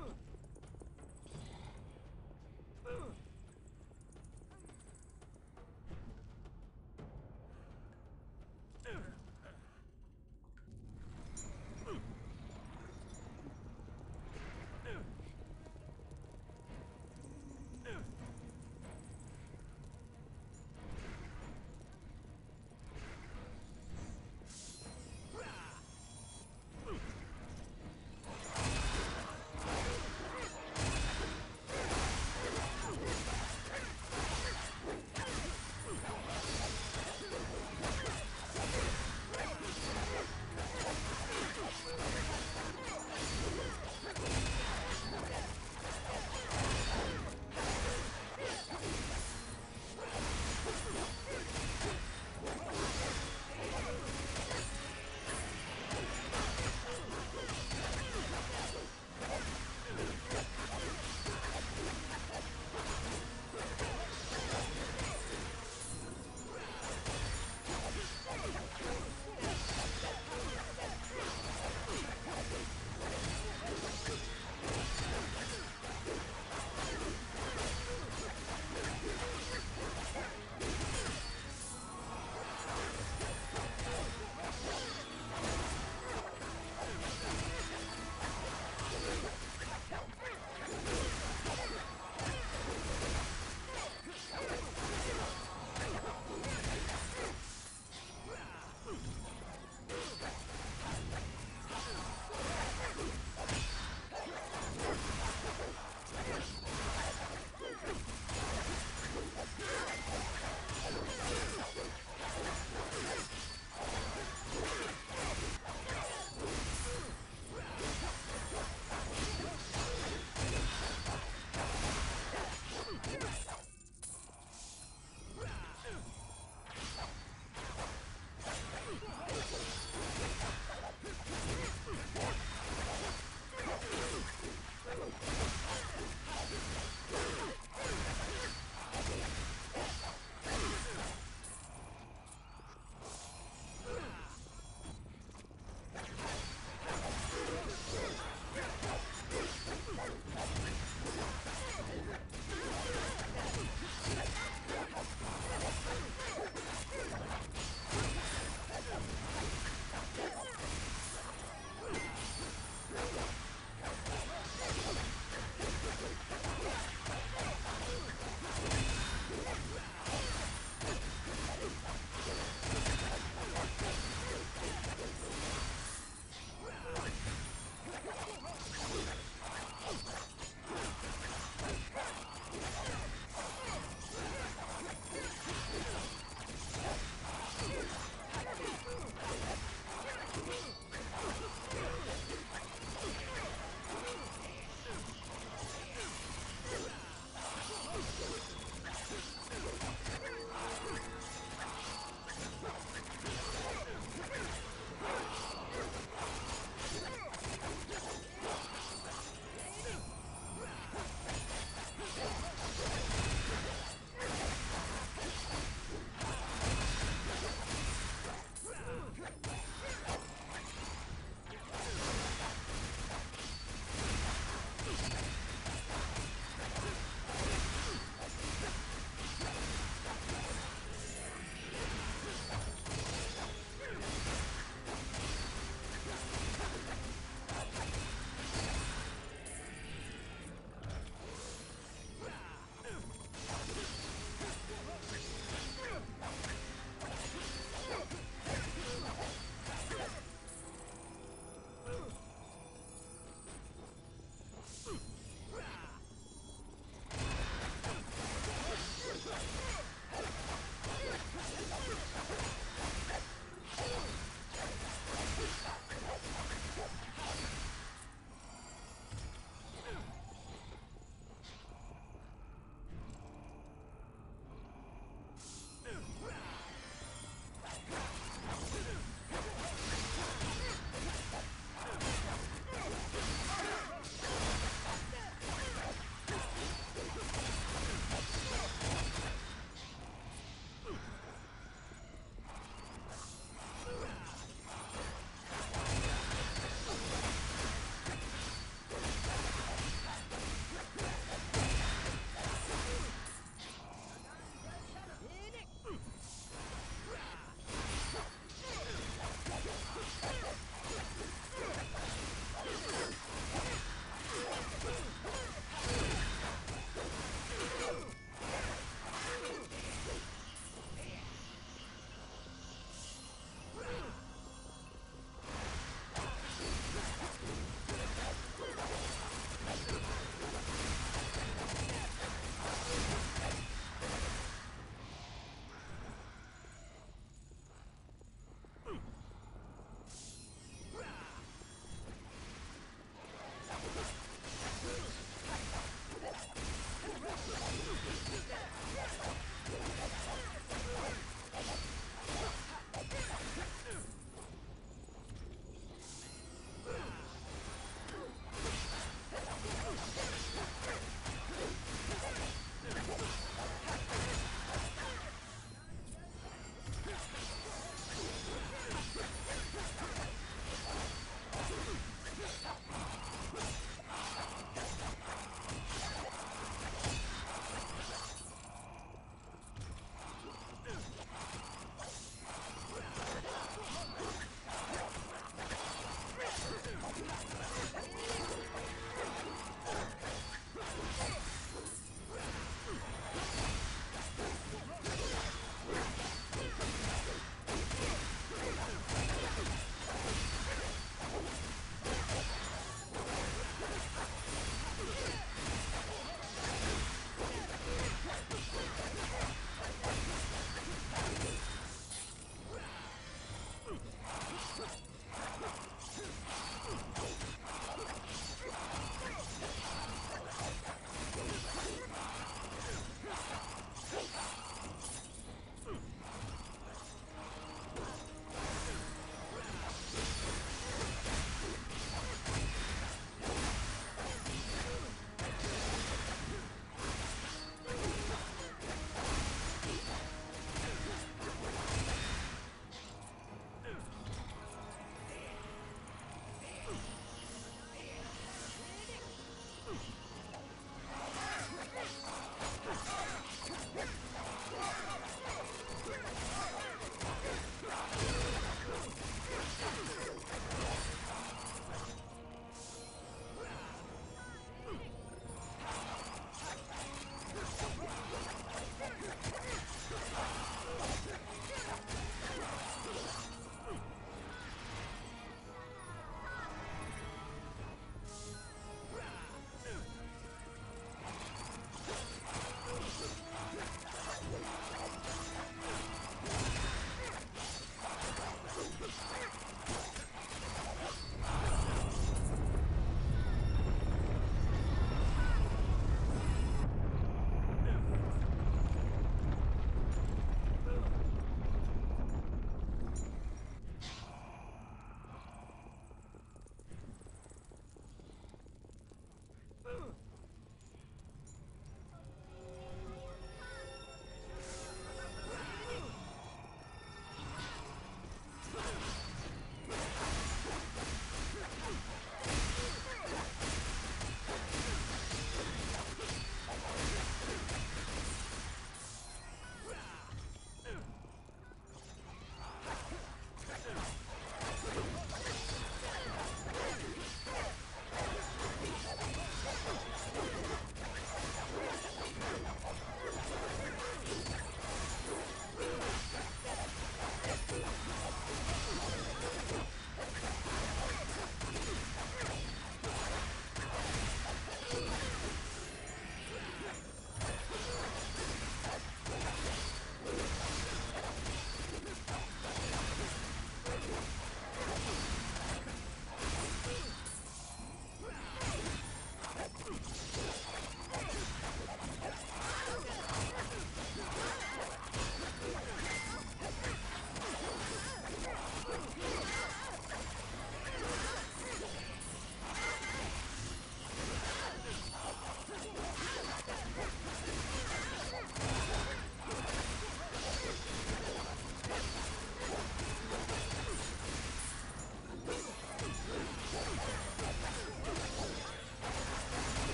Ugh.